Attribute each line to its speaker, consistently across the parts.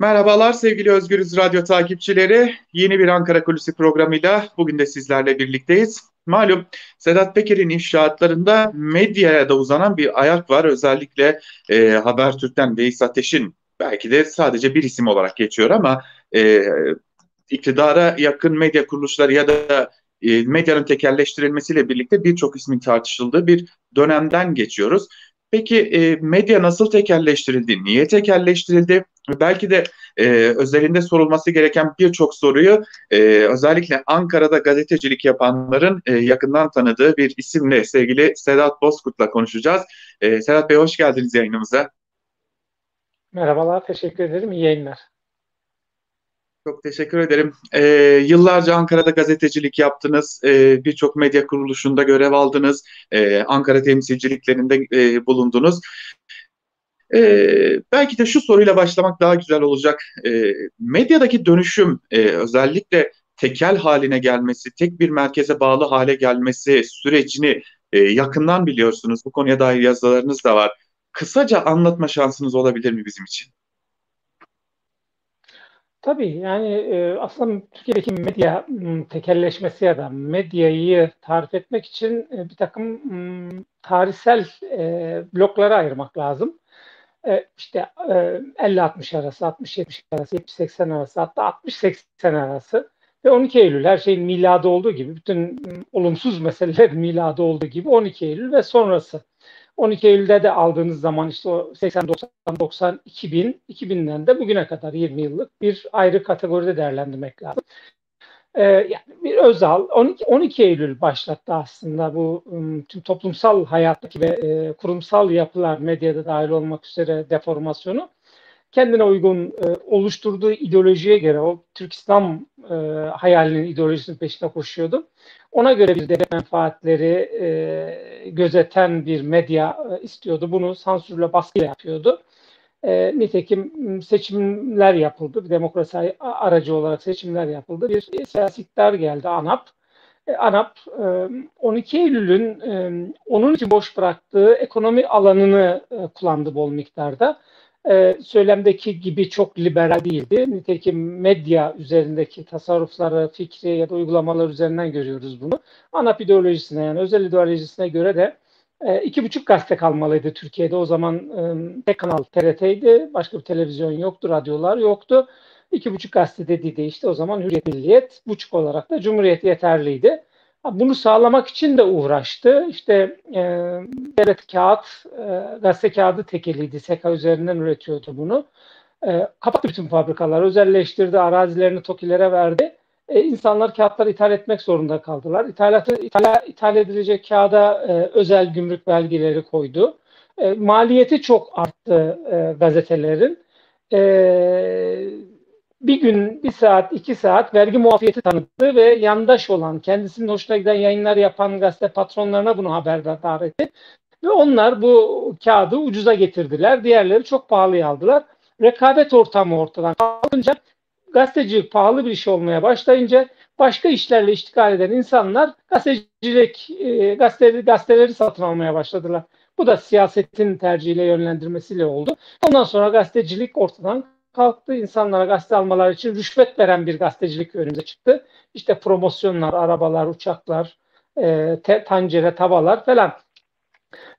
Speaker 1: Merhabalar sevgili Özgürüz Radyo takipçileri. Yeni bir Ankara Kulisi programıyla bugün de sizlerle birlikteyiz. Malum Sedat Peker'in inşaatlarında medyaya da uzanan bir ayak var. Özellikle e, Habertürk'ten Veys Ateş'in belki de sadece bir isim olarak geçiyor ama e, iktidara yakın medya kuruluşları ya da e, medyanın tekerleştirilmesiyle birlikte birçok ismin tartışıldığı bir dönemden geçiyoruz. Peki e, medya nasıl tekerleştirildi? Niye tekerleştirildi? Belki de e, özelinde sorulması gereken birçok soruyu e, özellikle Ankara'da gazetecilik yapanların e, yakından tanıdığı bir isimle sevgili Sedat Bozkurt'la konuşacağız. E, Sedat Bey hoş geldiniz yayınımıza.
Speaker 2: Merhabalar, teşekkür ederim. İyi yayınlar.
Speaker 1: Çok teşekkür ederim. Ee, yıllarca Ankara'da gazetecilik yaptınız, ee, birçok medya kuruluşunda görev aldınız, ee, Ankara temsilciliklerinde e, bulundunuz. Ee, belki de şu soruyla başlamak daha güzel olacak. Ee, medyadaki dönüşüm e, özellikle tekel haline gelmesi, tek bir merkeze bağlı hale gelmesi sürecini e, yakından biliyorsunuz. Bu konuya dair yazılarınız da var. Kısaca anlatma şansınız olabilir mi bizim için?
Speaker 2: Tabii yani e, aslında Türkiye'deki medya tekelleşmesi ya da medyayı tarif etmek için e, bir takım tarihsel e, bloklara ayırmak lazım. E, işte e, 50-60 arası, 60-70 arası, 70-80 arası hatta 60-80 arası ve 12 Eylül her şeyin miladı olduğu gibi bütün olumsuz meseleler miladı olduğu gibi 12 Eylül ve sonrası. 12 Eylül'de de aldığınız zaman işte o 80, 90, 90, 2000, 2000'den de bugüne kadar 20 yıllık bir ayrı kategoride değerlendirmek lazım. Ee, yani bir Özal 12, 12 Eylül başlattı aslında bu tüm toplumsal hayattaki ve e, kurumsal yapılar medyada dahil olmak üzere deformasyonu kendine uygun e, oluşturduğu ideolojiye göre o Türk İslam e, hayalinin ideolojisinin peşinde koşuyordu. Ona göre bir devlet menfaatleri e, gözeten bir medya e, istiyordu. Bunu sansürle baskıyla yapıyordu. E, nitekim seçimler yapıldı. Bir demokrasi aracı olarak seçimler yapıldı. Bir siyasi iktidar geldi ANAP. E, ANAP e, 12 Eylül'ün e, onun için boş bıraktığı ekonomi alanını e, kullandı bol miktarda e, söylemdeki gibi çok liberal değildi. Nitekim medya üzerindeki tasarrufları, fikri ya da uygulamalar üzerinden görüyoruz bunu. ANAP ideolojisine yani özel ideolojisine göre de e, iki buçuk gazete kalmalıydı Türkiye'de. O zaman e, tek kanal TRT'ydi. Başka bir televizyon yoktu, radyolar yoktu. İki buçuk gazete dediği de işte o zaman Hürriyet Milliyet, buçuk olarak da Cumhuriyet yeterliydi. Bunu sağlamak için de uğraştı. İşte e, devlet kağıt, e, gazete kağıdı tekeliydi. SEKA üzerinden üretiyordu bunu. E, kapattı bütün fabrikalar, özelleştirdi, arazilerini TOKİ'lere verdi. E, insanlar kağıtları ithal etmek zorunda kaldılar. İthalatı, ithal, ithal edilecek kağıda e, özel gümrük belgeleri koydu. E, maliyeti çok arttı e, gazetelerin. E, bir gün, bir saat, iki saat vergi muafiyeti tanıttı ve yandaş olan, kendisinin hoşuna giden yayınlar yapan gazete patronlarına bunu haberdar etti. Ve onlar bu kağıdı ucuza getirdiler. Diğerleri çok pahalıya aldılar. Rekabet ortamı ortadan kalkınca gazetecilik pahalı bir iş olmaya başlayınca başka işlerle iştigal eden insanlar gazetecilik, e, gazeteleri, gazeteleri satın almaya başladılar. Bu da siyasetin tercihiyle yönlendirmesiyle oldu. Ondan sonra gazetecilik ortadan kalktı. insanlara gazete almalar için rüşvet veren bir gazetecilik önümüze çıktı. İşte promosyonlar, arabalar, uçaklar, e, te, tancere, tavalar falan.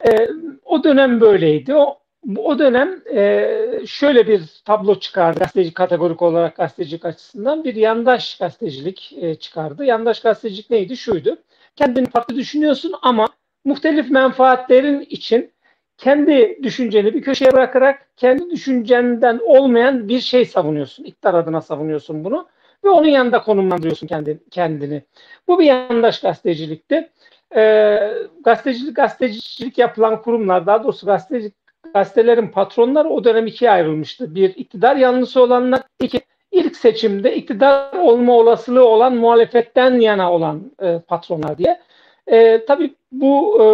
Speaker 2: E, o dönem böyleydi. O, o dönem e, şöyle bir tablo çıkardı gazeteci kategorik olarak gazetecilik açısından bir yandaş gazetecilik e, çıkardı. Yandaş gazetecilik neydi? Şuydu. Kendini farklı düşünüyorsun ama muhtelif menfaatlerin için kendi düşünceni bir köşeye bırakarak kendi düşüncenden olmayan bir şey savunuyorsun. İktidar adına savunuyorsun bunu ve onun yanında konumlandırıyorsun kendi, kendini. Bu bir yandaş gazetecilikti. Ee, gazetecilik, gazetecilik yapılan kurumlar, daha doğrusu gazetecilik, gazetelerin patronları o dönem ikiye ayrılmıştı. Bir, iktidar yanlısı olanlar. iki ilk seçimde iktidar olma olasılığı olan muhalefetten yana olan e, patronlar diye. E, tabii bu e,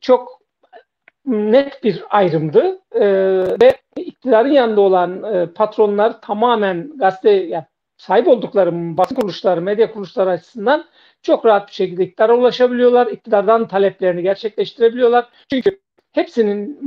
Speaker 2: çok net bir ayrımdı e, ve iktidarın yanında olan e, patronlar tamamen gazete yani sahip oldukları basın kuruluşları, medya kuruluşları açısından çok rahat bir şekilde iktidara ulaşabiliyorlar. İktidardan taleplerini gerçekleştirebiliyorlar. Çünkü Hepsinin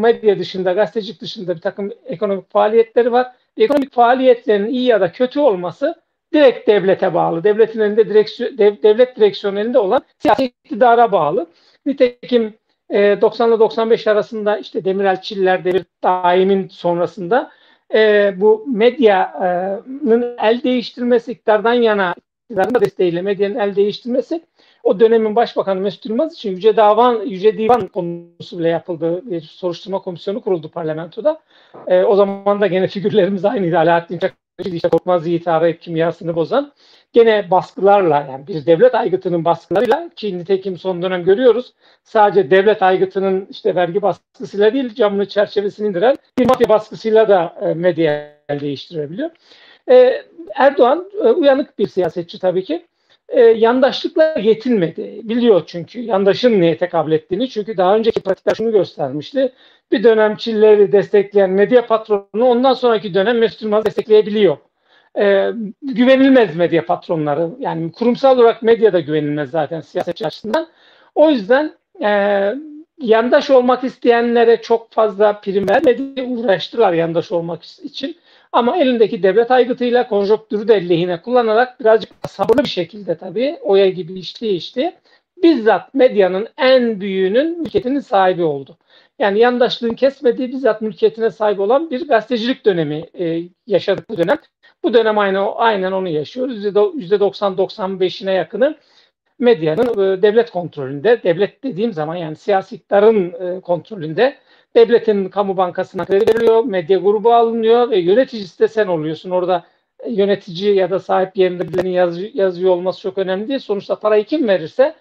Speaker 2: medya dışında, gazetecilik dışında bir takım ekonomik faaliyetleri var. Ekonomik faaliyetlerin iyi ya da kötü olması direkt devlete bağlı. Devletin elinde direksiyon, dev, devlet direksiyonu elinde olan siyasi iktidara bağlı. Nitekim e, 90 ile 95 arasında işte Demirel Çiller devir daimin sonrasında e, bu medyanın el değiştirmesi iktidardan yana iktidarın da desteğiyle medyanın el değiştirmesi o dönemin başbakanı Mesut Yılmaz için Yüce Davan, Yüce Divan konusu bile yapıldı. Bir soruşturma komisyonu kuruldu parlamentoda. E, o zaman da gene figürlerimiz aynıydı. Alaaddin Çakıcı, işte Korkmaz Yiğit arayıp kimyasını bozan. Gene baskılarla yani bir devlet aygıtının baskılarıyla ki nitekim son dönem görüyoruz. Sadece devlet aygıtının işte vergi baskısıyla değil camını çerçevesini indiren bir mafya baskısıyla da e, medya değiştirebiliyor. E, Erdoğan e, uyanık bir siyasetçi tabii ki e, yandaşlıkla yetinmedi. Biliyor çünkü yandaşın neye tekabül ettiğini. Çünkü daha önceki pratikler şunu göstermişti. Bir dönem Çilleri destekleyen medya patronu ondan sonraki dönem Mesut Yılmaz'ı destekleyebiliyor. E, güvenilmez medya patronları. Yani kurumsal olarak medya da güvenilmez zaten siyasetçi açısından. O yüzden e, yandaş olmak isteyenlere çok fazla prim vermedi. Uğraştılar yandaş olmak için. Ama elindeki devlet aygıtıyla konjonktürü de lehine kullanarak birazcık sabırlı bir şekilde tabii oya gibi işti işti. Bizzat medyanın en büyüğünün mülkiyetinin sahibi oldu. Yani yandaşlığın kesmediği bizzat mülkiyetine sahip olan bir gazetecilik dönemi e, yaşadık bu dönem. Bu dönem aynı, aynen onu yaşıyoruz. %90-95'ine yakını medyanın e, devlet kontrolünde, devlet dediğim zaman yani siyasi iktidarın e, kontrolünde devletin kamu bankasına kredi veriliyor, medya grubu alınıyor ve yöneticisi de sen oluyorsun. Orada e, yönetici ya da sahip yerinde birilerinin yaz, yazıyor olması çok önemli değil. Sonuçta parayı kim verirse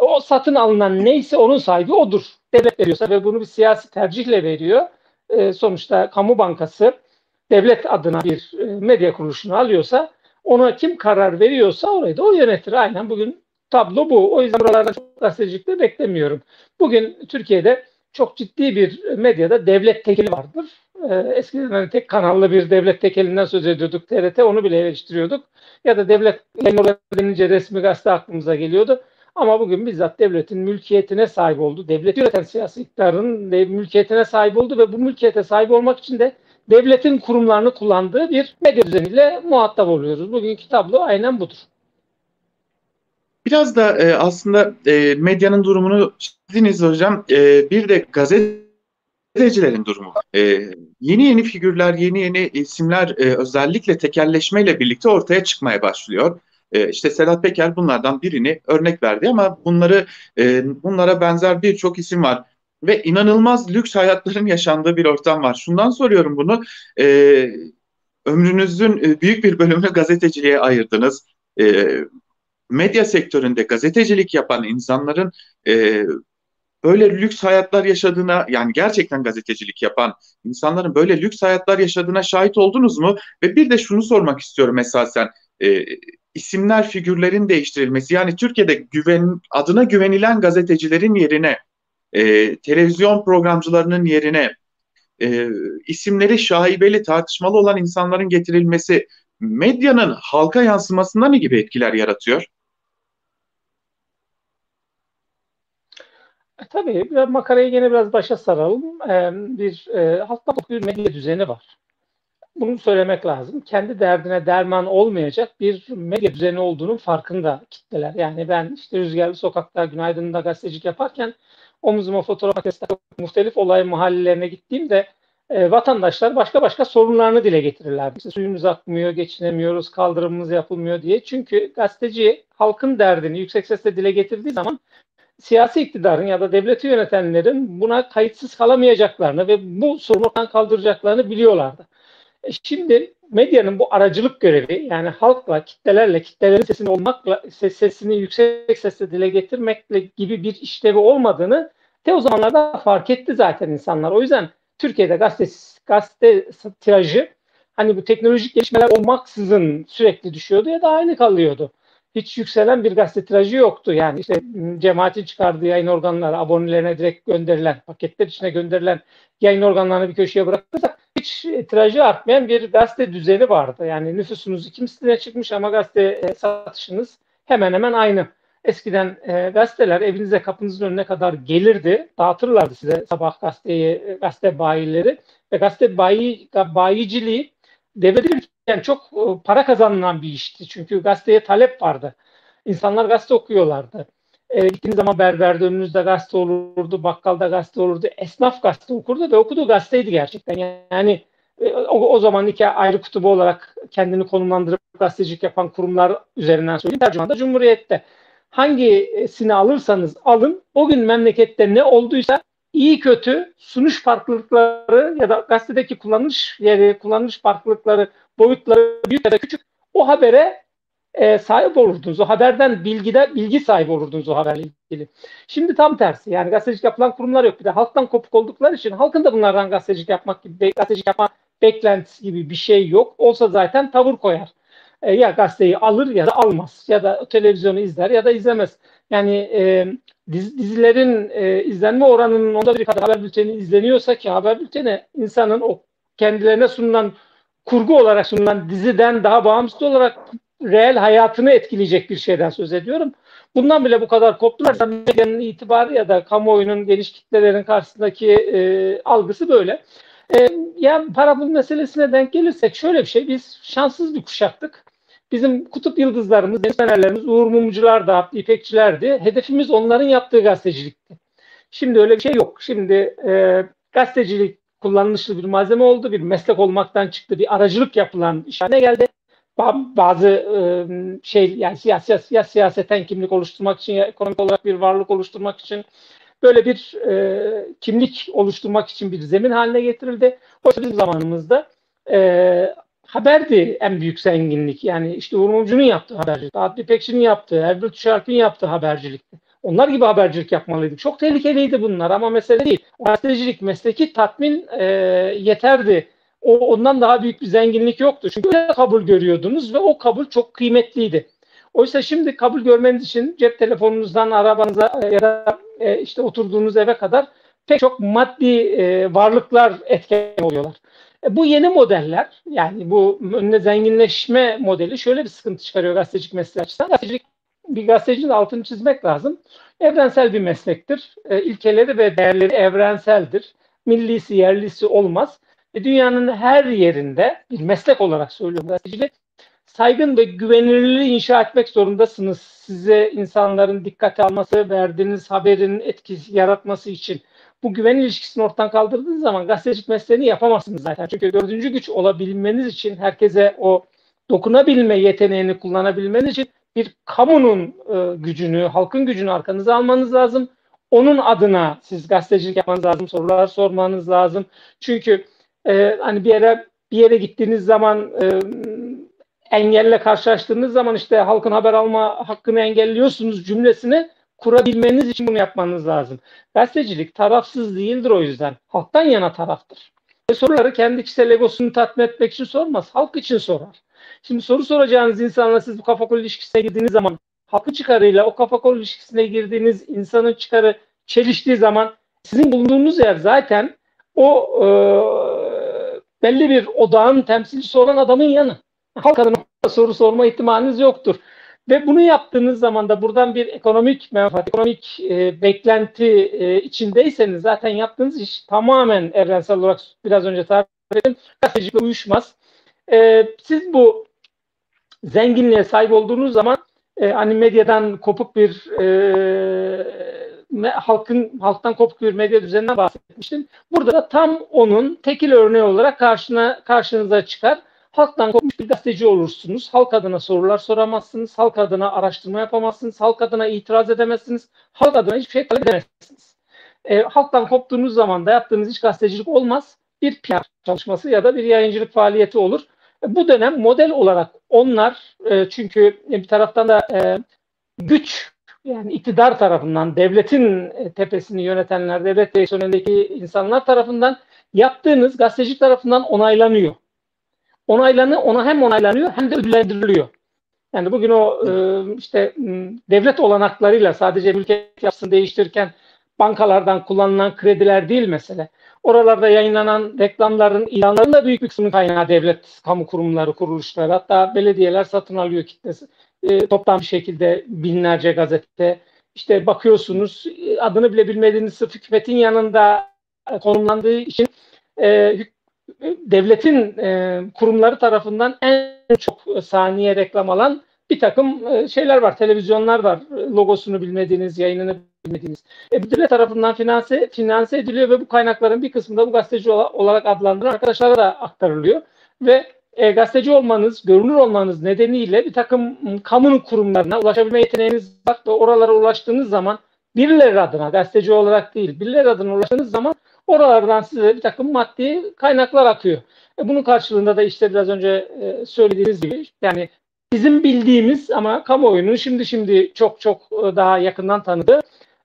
Speaker 2: o satın alınan neyse onun sahibi odur. Devlet veriyorsa ve bunu bir siyasi tercihle veriyor. E, sonuçta kamu bankası devlet adına bir e, medya kuruluşunu alıyorsa ona kim karar veriyorsa orayı da o yönetir. Aynen bugün tablo bu. O yüzden buralarda çok gazetecilik de beklemiyorum. Bugün Türkiye'de çok ciddi bir medyada devlet tekeli vardır. Ee, eskiden hani tek kanallı bir devlet tekelinden söz ediyorduk. TRT onu bile eleştiriyorduk. Ya da devlet denince resmi gazete aklımıza geliyordu. Ama bugün bizzat devletin mülkiyetine sahip oldu. Devleti yöneten siyasi iktidarın mülkiyetine sahip oldu ve bu mülkiyete sahip olmak için de devletin kurumlarını kullandığı bir medya düzeniyle muhatap oluyoruz. Bugünkü tablo aynen budur.
Speaker 1: Biraz da e, aslında e, medyanın durumunu çizdiniz hocam. E, bir de gazetecilerin durumu. E, yeni yeni figürler, yeni yeni isimler e, özellikle tekelleşmeyle birlikte ortaya çıkmaya başlıyor. E, işte Sedat Peker bunlardan birini örnek verdi ama bunları e, bunlara benzer birçok isim var ve inanılmaz lüks hayatların yaşandığı bir ortam var. Şundan soruyorum bunu. E, ömrünüzün e, büyük bir bölümünü gazeteciliğe ayırdınız. E, medya sektöründe gazetecilik yapan insanların e, böyle lüks hayatlar yaşadığına yani gerçekten gazetecilik yapan insanların böyle lüks hayatlar yaşadığına şahit oldunuz mu? Ve bir de şunu sormak istiyorum esasen e, isimler figürlerin değiştirilmesi yani Türkiye'de güven adına güvenilen gazetecilerin yerine e, televizyon programcılarının yerine e, isimleri şaibeli tartışmalı olan insanların getirilmesi medyanın halka yansımasında ne gibi etkiler yaratıyor?
Speaker 2: E, tabii makarayı yine biraz başa saralım. E, bir e, halkta bir medya düzeni var. Bunu söylemek lazım. Kendi derdine derman olmayacak bir medya düzeni olduğunun farkında kitleler. Yani ben işte Rüzgarlı Sokak'ta, Günaydın'da gazetecilik yaparken omuzuma fotoğraf makinesi muhtelif olay mahallelerine gittiğimde e, vatandaşlar başka başka sorunlarını dile getirirler. İşte suyumuz akmıyor, geçinemiyoruz, kaldırımımız yapılmıyor diye. Çünkü gazeteci halkın derdini yüksek sesle dile getirdiği zaman siyasi iktidarın ya da devleti yönetenlerin buna kayıtsız kalamayacaklarını ve bu ortadan kaldıracaklarını biliyorlardı. E şimdi medyanın bu aracılık görevi yani halkla, kitlelerle, kitlelerin sesini olmakla, ses, sesini yüksek sesle dile getirmekle gibi bir işlevi olmadığını de o zamanlarda fark etti zaten insanlar. O yüzden Türkiye'de gazete, gazete tirajı hani bu teknolojik gelişmeler olmaksızın sürekli düşüyordu ya da aynı kalıyordu hiç yükselen bir gazete tirajı yoktu. Yani işte cemaatin çıkardığı yayın organları abonelerine direkt gönderilen, paketler içine gönderilen yayın organlarını bir köşeye bırakırsak hiç tirajı artmayan bir gazete düzeni vardı. Yani nüfusunuz iki misline çıkmış ama gazete e, satışınız hemen hemen aynı. Eskiden e, gazeteler evinize kapınızın önüne kadar gelirdi. Dağıtırlardı size sabah gazeteyi, gazete bayileri. Ve gazete bayi, bayiciliği devredilirken çok e, para kazanılan bir işti. Çünkü gazeteye talep vardı. İnsanlar gazete okuyorlardı. E, gittiğiniz zaman berberde önünüzde gazete olurdu, bakkalda gazete olurdu. Esnaf gazete okurdu ve okuduğu gazeteydi gerçekten. Yani e, o, o zaman iki ayrı kutubu olarak kendini konumlandırıp gazetecilik yapan kurumlar üzerinden söyleyeyim. Tercümanda Cumhuriyet'te hangisini alırsanız alın o gün memlekette ne olduysa iyi kötü sunuş farklılıkları ya da gazetedeki kullanış yeri, kullanış farklılıkları, boyutları büyük ya da küçük o habere e, sahip olurdunuz. O haberden bilgide bilgi sahibi olurdunuz o haberle ilgili. Şimdi tam tersi. Yani gazetecilik yapılan kurumlar yok. Bir de halktan kopuk oldukları için halkın da bunlardan gazetecilik yapmak gibi gazetecilik yapma beklentisi gibi bir şey yok. Olsa zaten tavır koyar. E, ya gazeteyi alır ya da almaz. Ya da televizyonu izler ya da izlemez. Yani e, diz, dizilerin e, izlenme oranının onda bir kadar haber bülteni izleniyorsa ki haber bülteni insanın o kendilerine sunulan kurgu olarak sunulan diziden daha bağımsız olarak reel hayatını etkileyecek bir şeyden söz ediyorum. Bundan bile bu kadar koptular. Medyanın itibarı ya da kamuoyunun geniş kitlelerin karşısındaki e, algısı böyle. E, ya para bul meselesine denk gelirsek şöyle bir şey. Biz şanssız bir kuşaktık. Bizim kutup yıldızlarımız, deniz Uğur Mumcular da, İpekçilerdi. Hedefimiz onların yaptığı gazetecilikti. Şimdi öyle bir şey yok. Şimdi e, gazetecilik kullanışlı bir malzeme oldu. Bir meslek olmaktan çıktı. Bir aracılık yapılan iş haline geldi bazı e, şey yani siyaset ya siyaseten kimlik oluşturmak için ya ekonomik olarak bir varlık oluşturmak için böyle bir e, kimlik oluşturmak için bir zemin haline getirildi. Oysa bizim zamanımızda e, haberdi en büyük zenginlik. Yani işte Uğur Mumcu'nun yaptığı habercilik, Adli Pekşi'nin yaptığı, Erbil Tüşalp'in yaptığı habercilikti. Onlar gibi habercilik yapmalıydık. Çok tehlikeliydi bunlar ama mesele değil. Gazetecilik mesleki tatmin e, yeterdi o, ondan daha büyük bir zenginlik yoktu. Çünkü öyle kabul görüyordunuz ve o kabul çok kıymetliydi. Oysa şimdi kabul görmeniz için cep telefonunuzdan arabanıza e, ya da e, işte oturduğunuz eve kadar pek çok maddi e, varlıklar etken oluyorlar. E, bu yeni modeller yani bu önüne zenginleşme modeli şöyle bir sıkıntı çıkarıyor gazetecilik mesleği açısından. Gazetecilik bir gazetecinin altını çizmek lazım. Evrensel bir meslektir. E, ilkeleri ve değerleri evrenseldir. Millisi, yerlisi olmaz. E, dünyanın her yerinde bir meslek olarak söylüyorum gazetecilik saygın ve güvenilirliği inşa etmek zorundasınız. Size insanların dikkate alması, verdiğiniz haberin etkisi yaratması için. Bu güven ilişkisini ortadan kaldırdığınız zaman gazetecilik mesleğini yapamazsınız zaten. Çünkü dördüncü güç olabilmeniz için herkese o dokunabilme yeteneğini kullanabilmeniz için bir kamunun e, gücünü, halkın gücünü arkanıza almanız lazım. Onun adına siz gazetecilik yapmanız lazım, sorular sormanız lazım. Çünkü e, hani bir yere bir yere gittiğiniz zaman e, engelle karşılaştığınız zaman işte halkın haber alma hakkını engelliyorsunuz cümlesini kurabilmeniz için bunu yapmanız lazım. Gazetecilik tarafsız değildir o yüzden. Halktan yana taraftır. Ve soruları kendi kişisel egosunu tatmin etmek için sormaz. Halk için sorar. Şimdi soru soracağınız insanla siz bu kafa kol ilişkisine girdiğiniz zaman halkı çıkarıyla o kafa kol ilişkisine girdiğiniz insanın çıkarı çeliştiği zaman sizin bulunduğunuz yer zaten o e, belli bir odağın temsilcisi olan adamın yanı. Halk adına soru sorma ihtimaliniz yoktur. Ve bunu yaptığınız zaman da buradan bir ekonomik menfaat, ekonomik e, beklenti e, içindeyseniz zaten yaptığınız iş tamamen evrensel olarak biraz önce tarif ettim. Gazetecilikle uyuşmaz. E, siz bu zenginliğe sahip olduğunuz zaman e, hani medyadan kopuk bir e, halkın halktan kopuk bir medya düzeninden bahsetmiştim. Burada da tam onun tekil örneği olarak karşına karşınıza çıkar. Halktan kopmuş bir gazeteci olursunuz. Halk adına sorular soramazsınız. Halk adına araştırma yapamazsınız. Halk adına itiraz edemezsiniz. Halk adına hiçbir şey talep edemezsiniz. E, halktan koptuğunuz zaman da yaptığınız hiç gazetecilik olmaz. Bir PR çalışması ya da bir yayıncılık faaliyeti olur. E, bu dönem model olarak onlar e, çünkü bir taraftan da e, güç yani iktidar tarafından, devletin e, tepesini yönetenler, devlet direksiyonundaki insanlar tarafından yaptığınız gazetecilik tarafından onaylanıyor. Onaylanı, ona hem onaylanıyor hem de ödüllendiriliyor. Yani bugün o e, işte devlet olanaklarıyla sadece ülke yapısını değiştirirken bankalardan kullanılan krediler değil mesele. Oralarda yayınlanan reklamların, ilanların da büyük bir kısmının kaynağı devlet, kamu kurumları, kuruluşları, hatta belediyeler satın alıyor kitlesi e, toplam bir şekilde binlerce gazete. İşte bakıyorsunuz adını bile bilmediğiniz hükümetin yanında konumlandığı için e, devletin e, kurumları tarafından en çok saniye reklam alan bir takım e, şeyler var, televizyonlar var. Logosunu bilmediğiniz, yayınını bilmediğiniz. E, bu devlet tarafından finanse, finanse ediliyor ve bu kaynakların bir kısmı da bu gazeteci olarak adlandırılan arkadaşlara da aktarılıyor. Ve e, gazeteci olmanız, görünür olmanız nedeniyle bir takım kamunun kurumlarına ulaşabilme yeteneğiniz var ve oralara ulaştığınız zaman birileri adına, gazeteci olarak değil, birileri adına ulaştığınız zaman oralardan size bir takım maddi kaynaklar akıyor. E, bunun karşılığında da işte biraz önce e, söylediğiniz gibi yani bizim bildiğimiz ama kamuoyunun şimdi şimdi çok çok e, daha yakından tanıdığı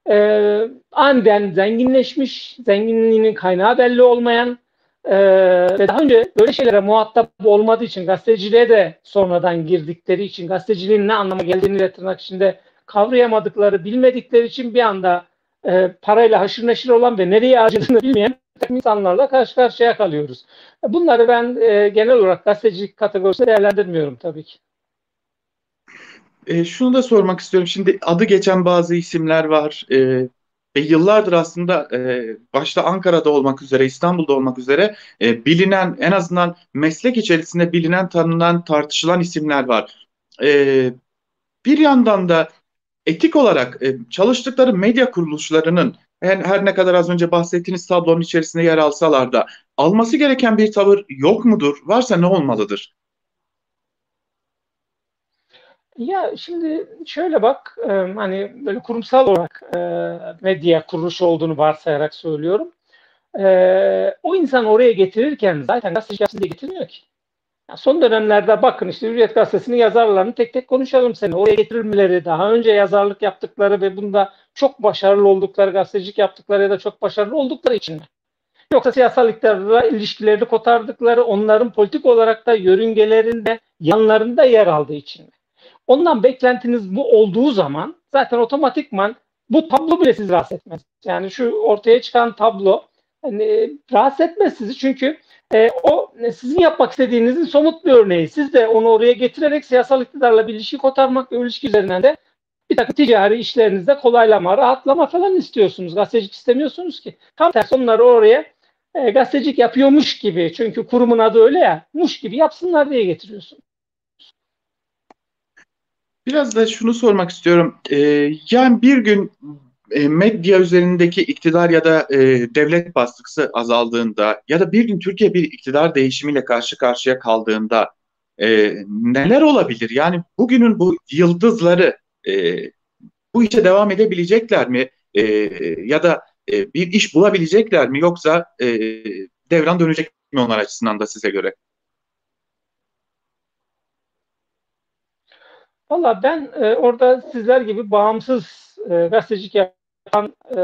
Speaker 2: e, aniden zenginleşmiş, zenginliğinin kaynağı belli olmayan e, ve daha önce böyle şeylere muhatap olmadığı için gazeteciliğe de sonradan girdikleri için gazeteciliğin ne anlama geldiğini de tırnak içinde kavrayamadıkları, bilmedikleri için bir anda e, parayla haşır neşir olan ve nereye harcadığını bilmeyen insanlarla karşı karşıya kalıyoruz. Bunları ben e, genel olarak gazetecilik kategorisinde değerlendirmiyorum tabii ki.
Speaker 1: E, şunu da sormak istiyorum. Şimdi adı geçen bazı isimler var. E, ve yıllardır aslında e, başta Ankara'da olmak üzere, İstanbul'da olmak üzere e, bilinen, en azından meslek içerisinde bilinen, tanınan, tartışılan isimler var. E, bir yandan da etik olarak e, çalıştıkları medya kuruluşlarının her, her ne kadar az önce bahsettiğiniz tablonun içerisinde yer alsalar da alması gereken bir tavır yok mudur? Varsa ne olmalıdır?
Speaker 2: Ya şimdi şöyle bak e, hani böyle kurumsal olarak e, medya kuruluşu olduğunu varsayarak söylüyorum. E, o insan oraya getirirken zaten gazeteci yapsın diye getirmiyor ki. Yani son dönemlerde bakın işte Hürriyet Gazetesi'nin yazarlarını tek tek konuşalım seni. Oraya getirilmeleri, daha önce yazarlık yaptıkları ve bunda çok başarılı oldukları, gazetecilik yaptıkları ya da çok başarılı oldukları için mi? Yoksa siyasal iktidarla ilişkilerini kotardıkları, onların politik olarak da yörüngelerinde, yanlarında yer aldığı için mi? Ondan beklentiniz bu olduğu zaman zaten otomatikman bu tablo bile sizi rahatsız etmez. Yani şu ortaya çıkan tablo hani, rahatsız etmez sizi çünkü e, o sizin yapmak istediğinizin somut bir örneği. Siz de onu oraya getirerek siyasal iktidarla bir ilişki kotarmak ve ilişki üzerinden de bir takım ticari işlerinizde kolaylama, rahatlama falan istiyorsunuz. Gazetecilik istemiyorsunuz ki. Tam tersi onları oraya e, gazetecilik yapıyormuş gibi çünkü kurumun adı öyle ya muş gibi yapsınlar diye getiriyorsun.
Speaker 1: Biraz da şunu sormak istiyorum. Ee, yani bir gün e, medya üzerindeki iktidar ya da e, devlet baskısı azaldığında ya da bir gün Türkiye bir iktidar değişimiyle karşı karşıya kaldığında e, neler olabilir? Yani bugünün bu yıldızları e, bu işe devam edebilecekler mi? E, ya da e, bir iş bulabilecekler mi? Yoksa e, devran dönecek mi onlar açısından da size göre?
Speaker 2: Valla ben e, orada sizler gibi bağımsız e, gazetecilik yapan e,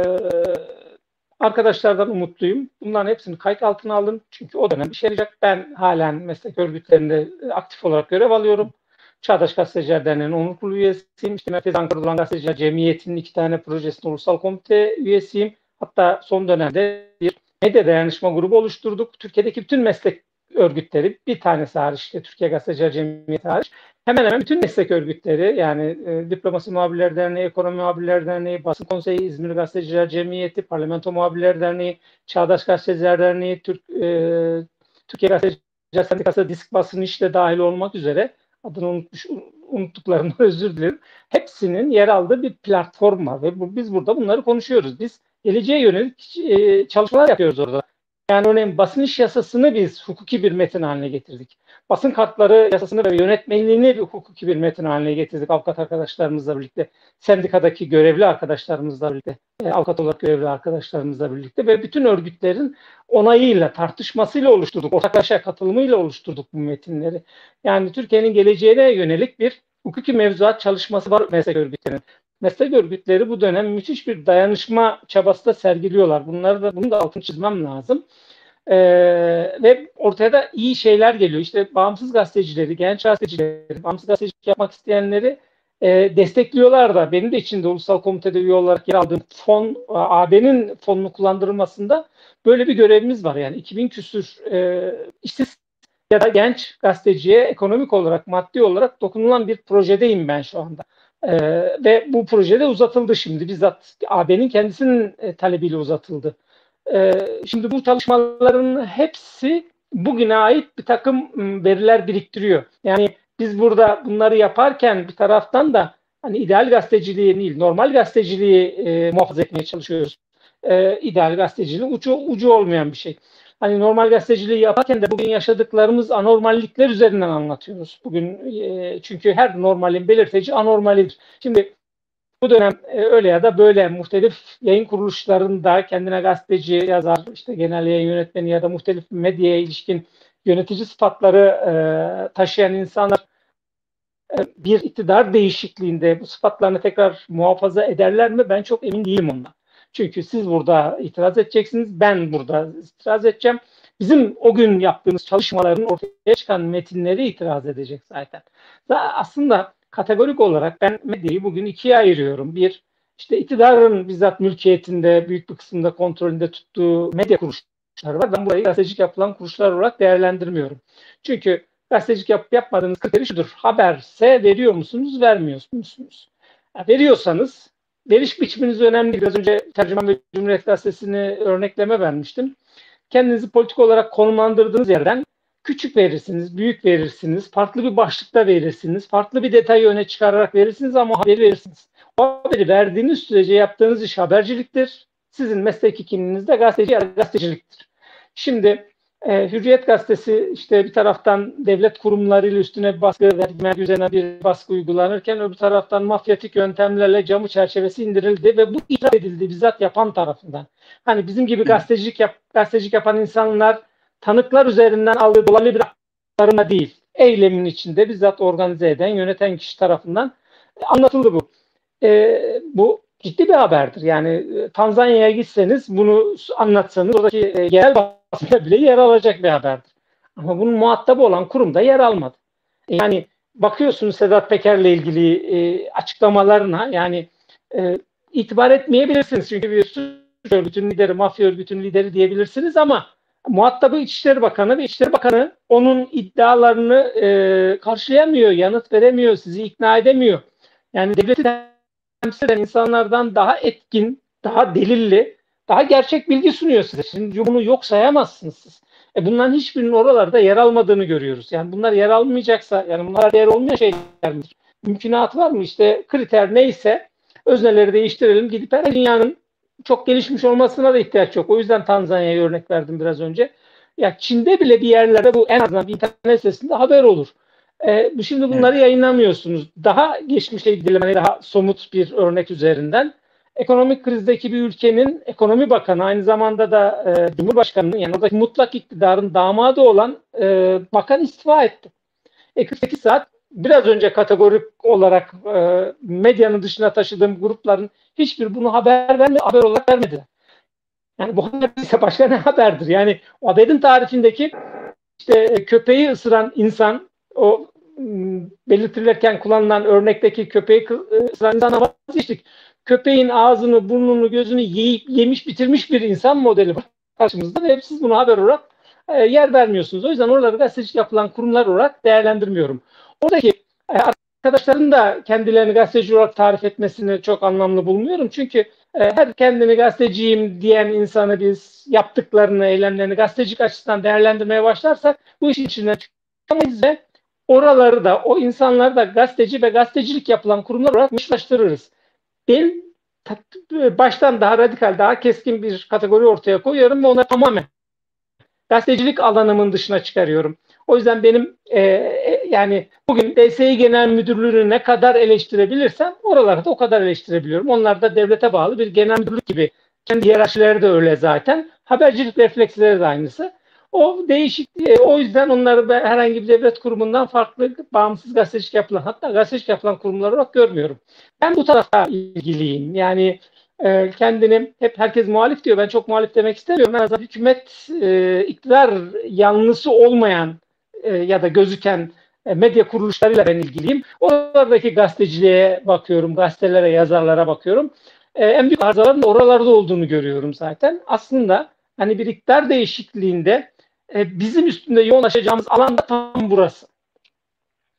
Speaker 2: arkadaşlardan umutluyum. Bunların hepsini kayıt altına aldım. Çünkü o dönem işe yarayacak. Ben halen meslek örgütlerinde aktif olarak görev alıyorum. Çağdaş Gazeteciler Derneği'nin onur kurulu üyesiyim. İşte Merkez Ankara'da olan Gazeteciler Cemiyeti'nin iki tane projesinin ulusal komite üyesiyim. Hatta son dönemde bir medya dayanışma grubu oluşturduk. Türkiye'deki bütün meslek örgütleri bir tanesi hariç işte Türkiye Gazeteciler Cemiyeti hariç hemen hemen bütün meslek örgütleri yani e, Diplomasi Muhabirler Derneği, Ekonomi Muhabirler Derneği, Basın Konseyi, İzmir Gazeteciler Cemiyeti, Parlamento Muhabirler Derneği, Çağdaş Gazeteciler Derneği, Türk e, Türkiye Gazeteciler Sendikası, Disk Basın işte dahil olmak üzere adını unutmuş unuttuklarımı özür dilerim. Hepsinin yer aldığı bir platform var ve bu, biz burada bunları konuşuyoruz. Biz geleceğe yönelik e, çalışmalar yapıyoruz orada. Yani örneğin basın iş yasasını biz hukuki bir metin haline getirdik. Basın kartları yasasını ve yönetmenliğini bir hukuki bir metin haline getirdik avukat arkadaşlarımızla birlikte. Sendikadaki görevli arkadaşlarımızla birlikte, e, avukat olarak görevli arkadaşlarımızla birlikte ve bütün örgütlerin onayıyla, tartışmasıyla oluşturduk, ortaklaşa katılımıyla oluşturduk bu metinleri. Yani Türkiye'nin geleceğine yönelik bir hukuki mevzuat çalışması var meslek örgütlerinin meslek örgütleri bu dönem müthiş bir dayanışma çabası da sergiliyorlar. Bunları da bunu da altını çizmem lazım. Ee, ve ortaya da iyi şeyler geliyor. İşte bağımsız gazetecileri, genç gazetecileri, bağımsız gazetecilik yapmak isteyenleri e, destekliyorlar da. Benim de içinde ulusal komitede üye olarak yer aldığım fon, AB'nin fonunu kullandırılmasında böyle bir görevimiz var. Yani 2000 küsür e, işsiz ya da genç gazeteciye ekonomik olarak, maddi olarak dokunulan bir projedeyim ben şu anda. Ee, ve bu projede uzatıldı şimdi. Bizzat AB'nin kendisinin e, talebiyle uzatıldı. Ee, şimdi bu çalışmaların hepsi bugüne ait bir takım veriler biriktiriyor. Yani biz burada bunları yaparken bir taraftan da hani ideal gazeteciliği değil, normal gazeteciliği e, muhafaza etmeye çalışıyoruz. E, ideal gazeteciliği ucu, ucu olmayan bir şey. Hani normal gazeteciliği yaparken de bugün yaşadıklarımız anormallikler üzerinden anlatıyoruz. Bugün e, çünkü her normalin belirteci anormalidir. Şimdi bu dönem e, öyle ya da böyle muhtelif yayın kuruluşlarında kendine gazeteci, yazar, işte genel yayın yönetmeni ya da muhtelif medyaya ilişkin yönetici sıfatları e, taşıyan insanlar e, bir iktidar değişikliğinde bu sıfatlarını tekrar muhafaza ederler mi? Ben çok emin değilim ondan. Çünkü siz burada itiraz edeceksiniz, ben burada itiraz edeceğim. Bizim o gün yaptığımız çalışmaların ortaya çıkan metinleri itiraz edecek zaten. Aslında kategorik olarak ben medyayı bugün ikiye ayırıyorum. Bir, işte iktidarın bizzat mülkiyetinde büyük bir kısımda kontrolünde tuttuğu medya kuruluşları var. Ben burayı gazetecilik yapılan kuruluşlar olarak değerlendirmiyorum. Çünkü gazetecilik yap, yapmadığınız kriteri şudur. Haberse veriyor musunuz, vermiyor musunuz? Veriyorsanız veriş biçiminiz önemli. Biraz önce Tercüman ve Cumhuriyet Gazetesi'ni örnekleme vermiştim. Kendinizi politik olarak konumlandırdığınız yerden küçük verirsiniz, büyük verirsiniz, farklı bir başlıkta verirsiniz, farklı bir detayı öne çıkararak verirsiniz ama haberi verirsiniz. O haberi verdiğiniz sürece yaptığınız iş haberciliktir. Sizin mesleki kimliğiniz de gazeteci ya gazeteciliktir. Şimdi e, Hürriyet Gazetesi işte bir taraftan devlet kurumlarıyla üstüne baskı vermek üzerine bir baskı uygulanırken öbür taraftan mafyatik yöntemlerle camı çerçevesi indirildi ve bu itiraz edildi bizzat yapan tarafından. Hani bizim gibi gazetecilik, yap, gazetecilik yapan insanlar tanıklar üzerinden aldığı dolaylı bir aktarma değil. Eylemin içinde bizzat organize eden, yöneten kişi tarafından anlatıldı bu. E, bu ciddi bir haberdir. Yani e, Tanzanya'ya gitseniz bunu anlatsanız oradaki e, genel basında bile yer alacak bir haberdir. Ama bunun muhatabı olan kurum da yer almadı. E, yani bakıyorsunuz Sedat Peker'le ilgili e, açıklamalarına yani e, itibar etmeyebilirsiniz. Çünkü bir suç örgütünün lideri, mafya örgütünün lideri diyebilirsiniz ama muhatabı İçişleri Bakanı ve İçişleri Bakanı onun iddialarını e, karşılayamıyor, yanıt veremiyor, sizi ikna edemiyor. Yani devleti temsil eden insanlardan daha etkin, daha delilli, daha gerçek bilgi sunuyor size. Şimdi bunu yok sayamazsınız siz. E bunların hiçbirinin oralarda yer almadığını görüyoruz. Yani bunlar yer almayacaksa, yani bunlar yer olmayan şeyler midir? Mümkünat var mı? İşte kriter neyse özneleri değiştirelim. Gidip her dünyanın çok gelişmiş olmasına da ihtiyaç yok. O yüzden Tanzanya'ya örnek verdim biraz önce. Ya Çin'de bile bir yerlerde bu en azından bir internet sitesinde haber olur. E, şimdi bunları evet. yayınlamıyorsunuz. Daha geçmişe hani daha somut bir örnek üzerinden. Ekonomik krizdeki bir ülkenin ekonomi bakanı aynı zamanda da e, Cumhurbaşkanı'nın yani oradaki mutlak iktidarın damadı olan e, bakan istifa etti. E, 48 saat biraz önce kategorik olarak e, medyanın dışına taşıdığım grupların hiçbir bunu haber verme haber olarak vermedi. Yani bu haber ise başka ne haberdir? Yani o haberin tarifindeki işte köpeği ısıran insan o belirtilirken kullanılan örnekteki köpeği ısıran insana vazgeçtik. Köpeğin ağzını, burnunu, gözünü yiyip yemiş bitirmiş bir insan modeli var karşımızda ve siz bunu haber olarak e, yer vermiyorsunuz. O yüzden oraları gazetecilik yapılan kurumlar olarak değerlendirmiyorum. Oradaki e, arkadaşların da kendilerini gazeteci olarak tarif etmesini çok anlamlı bulmuyorum. Çünkü e, her kendini gazeteciyim diyen insanı biz yaptıklarını, eylemlerini gazetecilik açısından değerlendirmeye başlarsak bu işin içinden çıkamayız ve oraları da o insanları da gazeteci ve gazetecilik yapılan kurumlar olarak mışlaştırırız. Ben baştan daha radikal, daha keskin bir kategori ortaya koyuyorum ve ona tamamen gazetecilik alanımın dışına çıkarıyorum. O yüzden benim e, e yani bugün DSİ Genel Müdürlüğü'nü ne kadar eleştirebilirsem oraları da o kadar eleştirebiliyorum. Onlar da devlete bağlı bir genel müdürlük gibi. Kendi hiyerarşileri de öyle zaten. Habercilik refleksleri de aynısı. O değişik, e, o yüzden onları ben herhangi bir devlet kurumundan farklı bağımsız gazetecilik yapılan, hatta gazetecilik yapılan kurumlar olarak görmüyorum. Ben bu tarafa ilgiliyim. Yani e, kendini hep herkes muhalif diyor. Ben çok muhalif demek istemiyorum. En azından hükümet e, iktidar yanlısı olmayan e, ya da gözüken e, medya kuruluşlarıyla ben ilgiliyim. Oradaki gazeteciliğe bakıyorum, gazetelere, yazarlara bakıyorum. E, en büyük arızaların oralarda olduğunu görüyorum zaten. Aslında hani bir iktidar değişikliğinde e, bizim üstünde yoğunlaşacağımız alan da tam burası.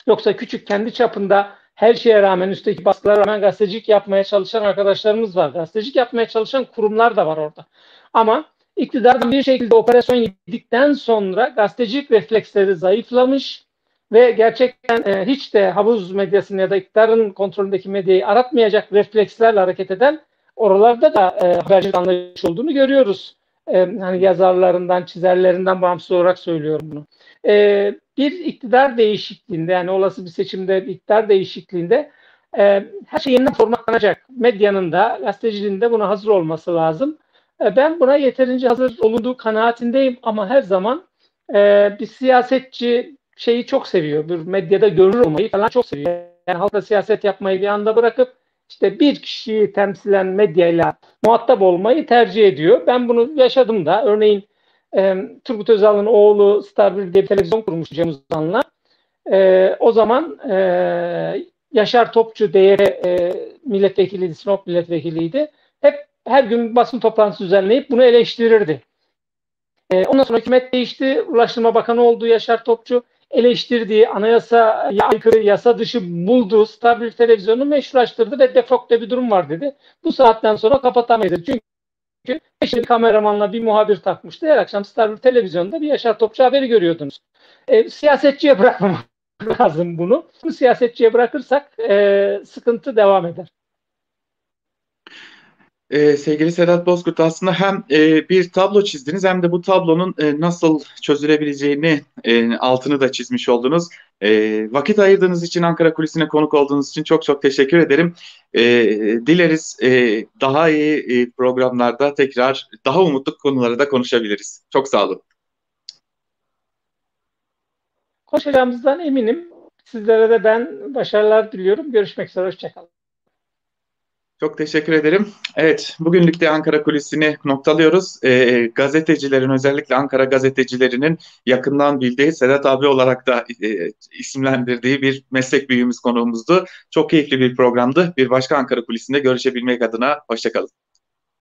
Speaker 2: Yoksa küçük kendi çapında her şeye rağmen üstteki baskılara rağmen gazetecilik yapmaya çalışan arkadaşlarımız var. Gazetecilik yapmaya çalışan kurumlar da var orada. Ama iktidardan bir şekilde operasyon yedikten sonra gazetecilik refleksleri zayıflamış ve gerçekten e, hiç de havuz medyasını ya da iktidarın kontrolündeki medyayı aratmayacak reflekslerle hareket eden oralarda da e, habercilik anlayışı olduğunu görüyoruz. E, hani yazarlarından, çizerlerinden bağımsız olarak söylüyorum bunu. E, bir iktidar değişikliğinde yani olası bir seçimde bir iktidar değişikliğinde e, her şey yeniden formatlanacak. Medyanın da gazeteciliğin de buna hazır olması lazım. E, ben buna yeterince hazır olunduğu kanaatindeyim ama her zaman e, bir siyasetçi şeyi çok seviyor. Bir medyada görür olmayı falan çok seviyor. Yani halkla siyaset yapmayı bir anda bırakıp işte bir kişiyi temsilen medyayla muhatap olmayı tercih ediyor. Ben bunu yaşadım da. Örneğin e, Turgut Özal'ın oğlu Star 1 diye bir televizyon kurmuş Cem Uzan'la. E, o zaman e, Yaşar Topçu değeri e, milletvekiliydi, Sinop milletvekiliydi. Hep her gün basın toplantısı düzenleyip bunu eleştirirdi. E, ondan sonra hükümet değişti. Ulaştırma Bakanı oldu Yaşar Topçu eleştirdiği, anayasa aykırı, yasa dışı bulduğu stabil televizyonu meşrulaştırdı ve defokte bir durum var dedi. Bu saatten sonra kapatamayız. Çünkü işte bir kameramanla bir muhabir takmıştı. Her akşam stabil televizyonda bir Yaşar Topçu haberi görüyordunuz. E, siyasetçiye bırakmamak lazım bunu. Bu siyasetçiye bırakırsak e, sıkıntı devam eder.
Speaker 1: Ee, sevgili Sedat Bozkurt aslında hem e, bir tablo çizdiniz hem de bu tablonun e, nasıl çözülebileceğini e, altını da çizmiş oldunuz. E, vakit ayırdığınız için Ankara Kulisi'ne konuk olduğunuz için çok çok teşekkür ederim. E, dileriz e, daha iyi e, programlarda tekrar daha umutlu konuları da konuşabiliriz. Çok sağ olun.
Speaker 2: Konuşacağımızdan eminim. Sizlere de ben başarılar diliyorum. Görüşmek üzere. Hoşçakalın.
Speaker 1: Çok teşekkür ederim. Evet, bugünlük de Ankara Kulisi'ni noktalıyoruz. E, gazetecilerin, özellikle Ankara gazetecilerinin yakından bildiği, Sedat abi olarak da e, isimlendirdiği bir meslek büyüğümüz konuğumuzdu. Çok keyifli bir programdı. Bir başka Ankara Kulisi'nde görüşebilmek adına hoşçakalın.